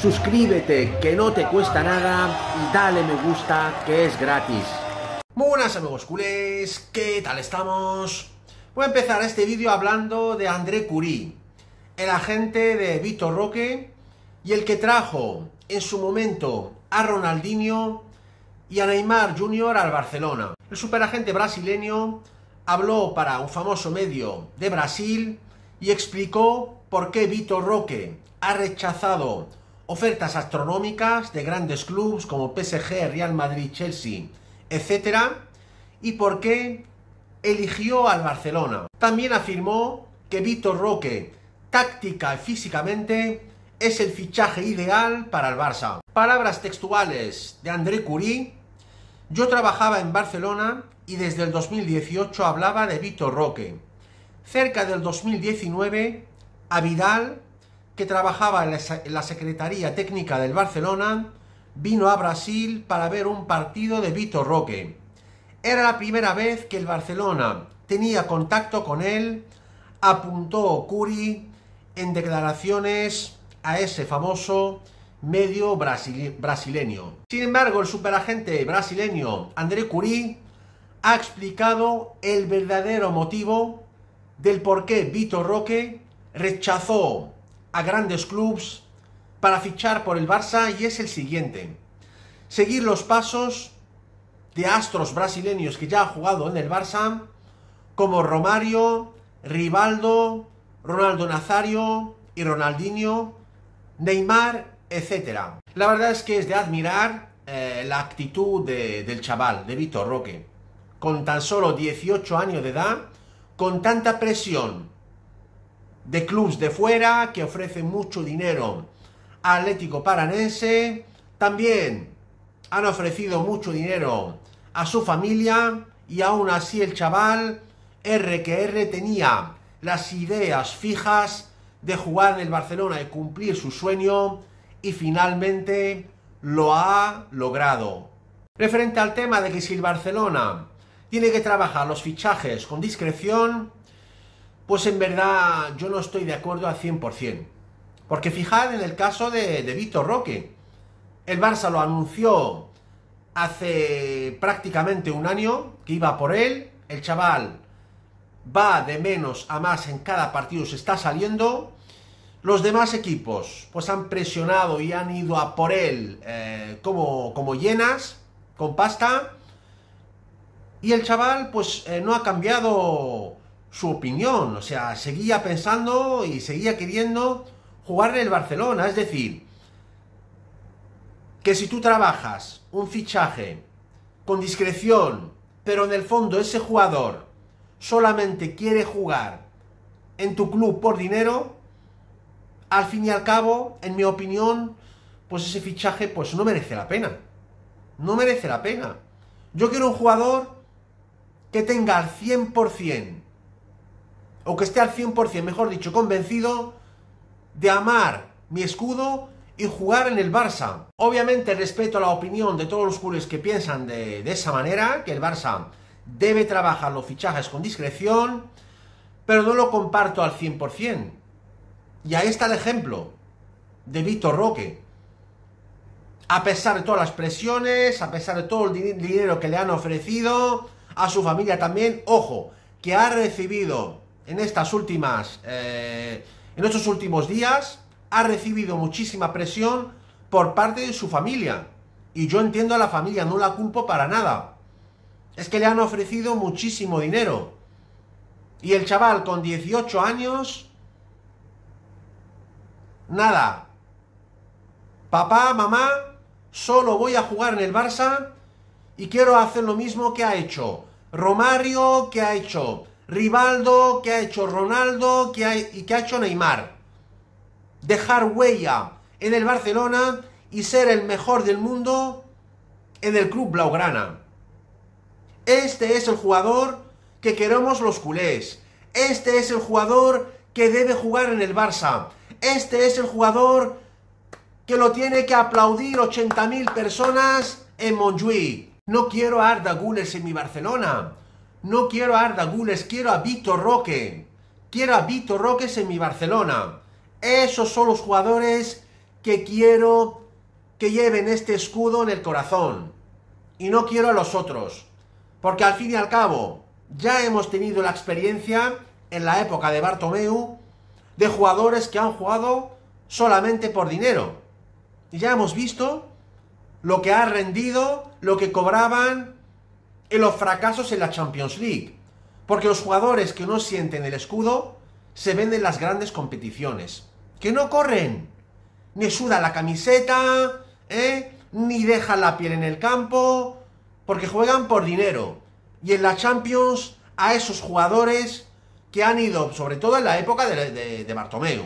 Suscríbete que no te cuesta nada y dale me gusta que es gratis. Buenas amigos culés, ¿qué tal estamos? Voy a empezar este vídeo hablando de André Curie, el agente de Vitor Roque y el que trajo en su momento a Ronaldinho y a Neymar Jr. al Barcelona. El superagente brasileño habló para un famoso medio de Brasil y explicó por qué Vitor Roque ha rechazado ofertas astronómicas de grandes clubes como PSG, Real Madrid, Chelsea, etc. y por qué eligió al Barcelona. También afirmó que Víctor Roque, táctica y físicamente, es el fichaje ideal para el Barça. Palabras textuales de André Curie. Yo trabajaba en Barcelona y desde el 2018 hablaba de Víctor Roque. Cerca del 2019, a Vidal que trabajaba en la Secretaría Técnica del Barcelona, vino a Brasil para ver un partido de Vitor Roque. Era la primera vez que el Barcelona tenía contacto con él, apuntó Curi en declaraciones a ese famoso medio brasileño. Sin embargo, el superagente brasileño André Curí ha explicado el verdadero motivo del por qué Vitor Roque rechazó a grandes clubes para fichar por el Barça y es el siguiente. Seguir los pasos de astros brasileños que ya han jugado en el Barça, como Romario, Rivaldo, Ronaldo Nazario y Ronaldinho, Neymar, etc. La verdad es que es de admirar eh, la actitud del chaval, de Víctor Roque, con tan solo 18 años de edad, con tanta presión de clubs de fuera que ofrecen mucho dinero Atlético Paranense. También han ofrecido mucho dinero a su familia y aún así el chaval R que R tenía las ideas fijas de jugar en el Barcelona y cumplir su sueño y finalmente lo ha logrado. Referente al tema de que si el Barcelona tiene que trabajar los fichajes con discreción, pues en verdad yo no estoy de acuerdo al 100%. Porque fijad en el caso de, de Víctor Roque. El Barça lo anunció hace prácticamente un año que iba por él. El chaval va de menos a más en cada partido, se está saliendo. Los demás equipos pues han presionado y han ido a por él eh, como, como llenas, con pasta. Y el chaval pues eh, no ha cambiado su opinión, o sea, seguía pensando y seguía queriendo jugar en el Barcelona, es decir, que si tú trabajas un fichaje con discreción, pero en el fondo ese jugador solamente quiere jugar en tu club por dinero, al fin y al cabo, en mi opinión, pues ese fichaje pues no merece la pena. No merece la pena. Yo quiero un jugador que tenga al 100% o que esté al 100%, mejor dicho, convencido de amar mi escudo y jugar en el Barça. Obviamente respeto la opinión de todos los culés que piensan de, esa manera, que el Barça debe trabajar los fichajes con discreción, pero no lo comparto al 100%. Y ahí está el ejemplo de Víctor Roque. A pesar de todas las presiones, a pesar de todo el dinero que le han ofrecido, a su familia también, ojo, que ha recibido en estas últimas, eh, en estos últimos días, ha recibido muchísima presión por parte de su familia. Y yo entiendo a la familia, no la culpo para nada. Es que le han ofrecido muchísimo dinero. Y el chaval con 18 años, nada. Papá, mamá, solo voy a jugar en el Barça y quiero hacer lo mismo que ha hecho Romario, que ha hecho Rivaldo, que ha hecho Ronaldo que y que ha hecho Neymar. Dejar huella en el Barcelona y ser el mejor del mundo en el club Blaugrana. Este es el jugador que queremos los culés. Este es el jugador que debe jugar en el Barça. Este es el jugador que lo tiene que aplaudir 80.000 personas en Montjuic. No quiero a Arda Gules en mi Barcelona. No quiero a Arda Gules, quiero a Víctor Roque. Quiero a Víctor Roque en mi Barcelona. Esos son los jugadores que quiero que lleven este escudo en el corazón. Y no quiero a los otros. Porque al fin y al cabo, ya hemos tenido la experiencia en la época de Bartomeu de jugadores que han jugado solamente por dinero. Y ya hemos visto lo que ha rendido, lo que cobraban en los fracasos en la Champions League. Porque los jugadores que no sienten el escudo se ven en las grandes competiciones. Que no corren, ni sudan la camiseta, ¿eh? ni dejan la piel en el campo, porque juegan por dinero. Y en la Champions a esos jugadores que han ido, sobre todo en la época de, de, Bartomeu.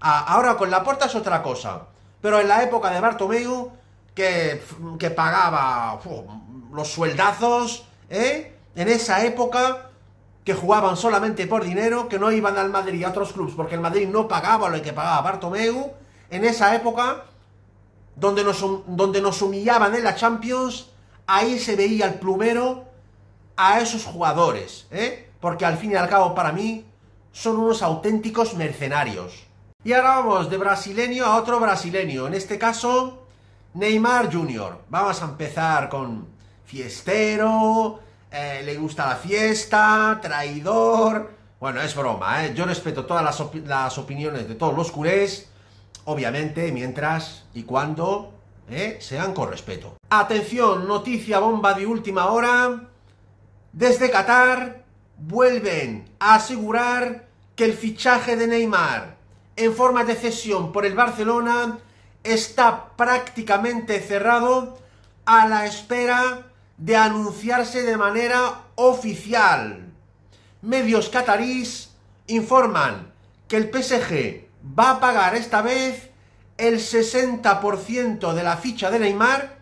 ahora con la puerta es otra cosa. Pero en la época de Bartomeu, que, que pagaba los sueldazos, ¿eh? En esa época que jugaban solamente por dinero, que no iban al Madrid y a otros clubes, porque el Madrid no pagaba lo que pagaba Bartomeu, en esa época, donde nos, donde nos humillaban en la Champions, ahí se veía el plumero a esos jugadores, ¿eh? Porque al fin y al cabo, para mí, son unos auténticos mercenarios. Y ahora vamos de brasileño a otro brasileño, en este caso, Neymar Jr. Vamos a empezar con fiestero, eh, le gusta la fiesta, traidor... Bueno, es broma, ¿eh? Yo respeto todas las, opiniones de todos los culés, obviamente, mientras y cuando ¿eh? sean con respeto. Atención, noticia bomba de última hora. Desde Qatar vuelven a asegurar que el fichaje de Neymar en forma de cesión por el Barcelona está prácticamente cerrado a la espera de anunciarse de manera oficial. Medios catarís informan que el PSG va a pagar esta vez el 60% de la ficha de Neymar,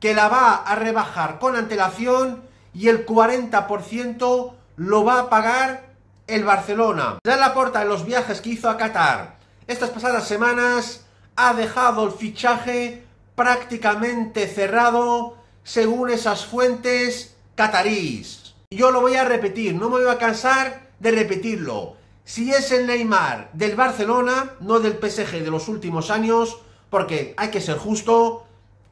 que la va a rebajar con antelación y el 40% lo va a pagar el Barcelona. Ya la porta en los viajes que hizo a Qatar estas pasadas semanas ha dejado el fichaje prácticamente cerrado según esas fuentes catarís. Yo lo voy a repetir, no me voy a cansar de repetirlo. Si es el Neymar del Barcelona, no del PSG de los últimos años, porque hay que ser justo,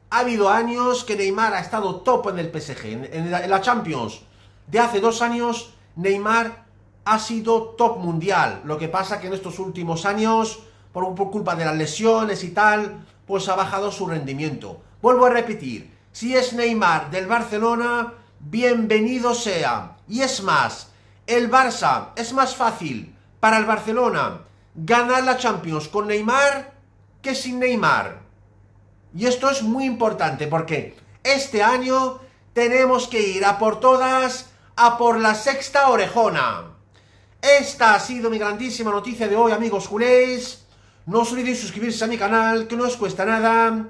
ha habido años que Neymar ha estado top en el PSG, en, la, Champions. De hace dos años, Neymar ha sido top mundial. Lo que pasa que en estos últimos años, por culpa de las lesiones y tal, pues ha bajado su rendimiento. Vuelvo a repetir, si es Neymar del Barcelona, bienvenido sea. Y es más, el Barça es más fácil para el Barcelona ganar la Champions con Neymar que sin Neymar. Y esto es muy importante porque este año tenemos que ir a por todas, a por la sexta orejona. Esta ha sido mi grandísima noticia de hoy, amigos culés. No os olvidéis suscribirse a mi canal, que no os cuesta nada